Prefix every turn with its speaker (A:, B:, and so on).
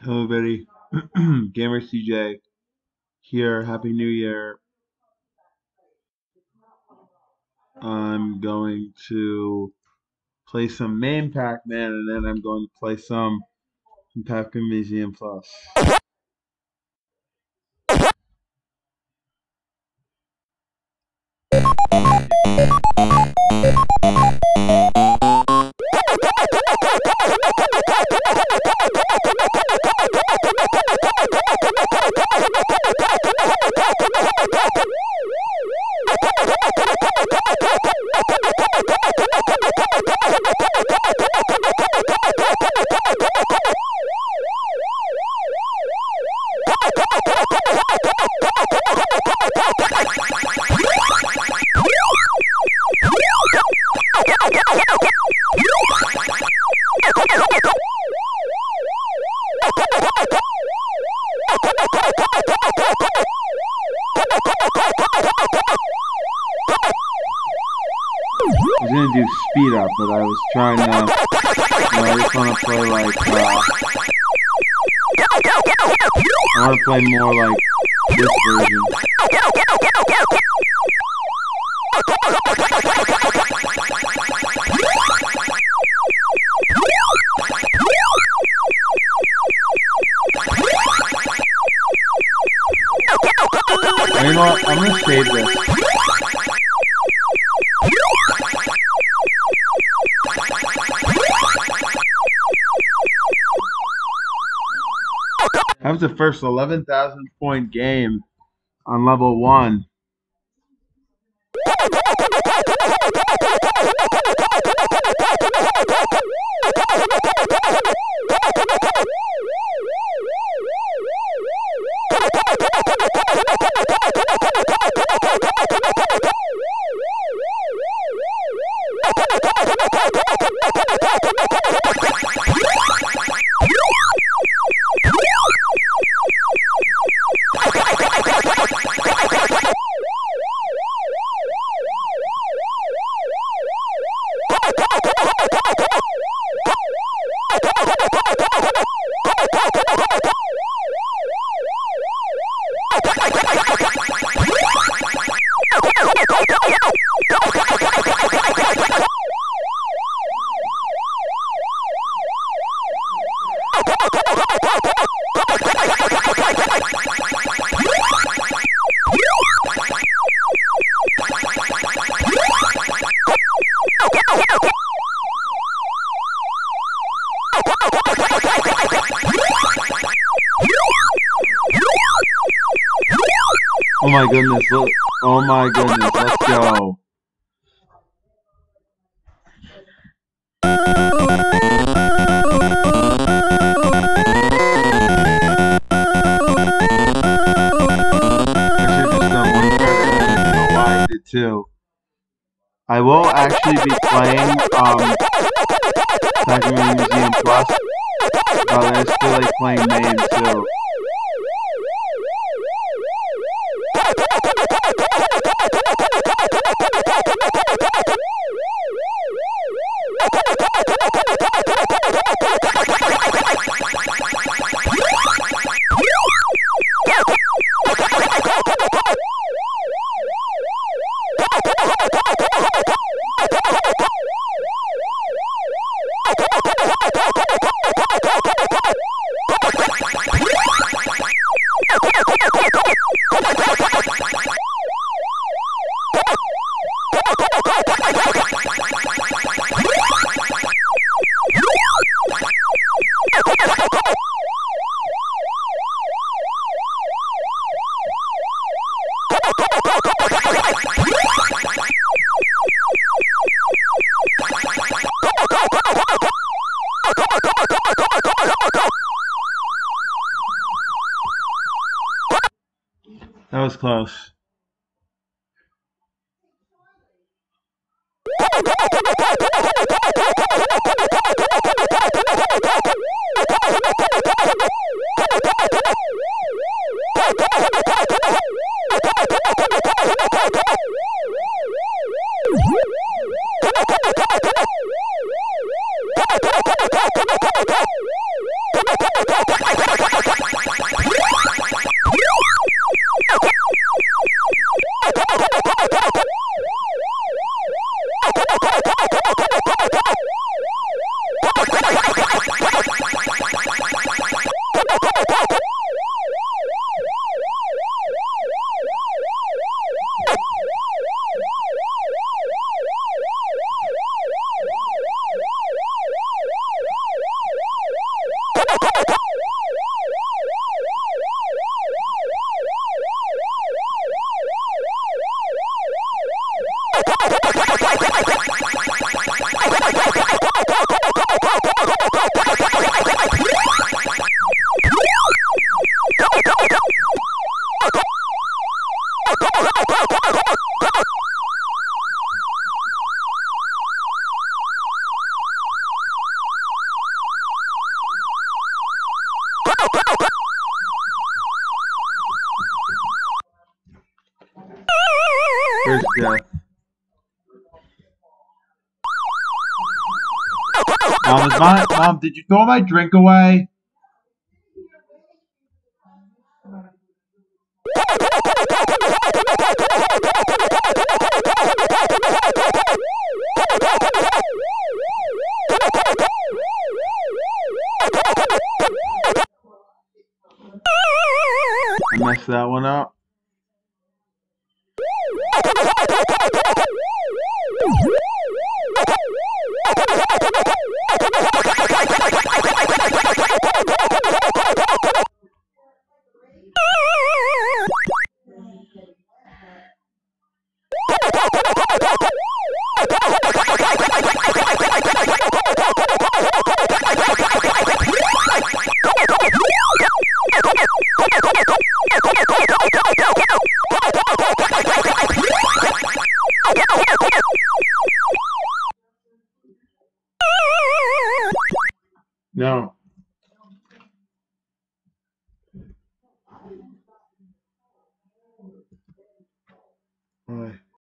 A: Hello, everybody. Gamer CJ here. Happy New Year. I'm going to play some main Pac-Man, and then I'm going to play some Pac-Man Museum Plus. Was gonna do speed up, but I was trying to. You know, I just want to play like. Uh, I want to play more like this version. Was the first 11,000 point game on level 1. Oh my goodness, look. Oh my goodness, let's go. Too. I will actually be playing um Pac-Man Museum Plus, but I still like playing main too. Close. Death. Mom, is my, Mom, did you throw my drink away? I messed that one up. No. Alright.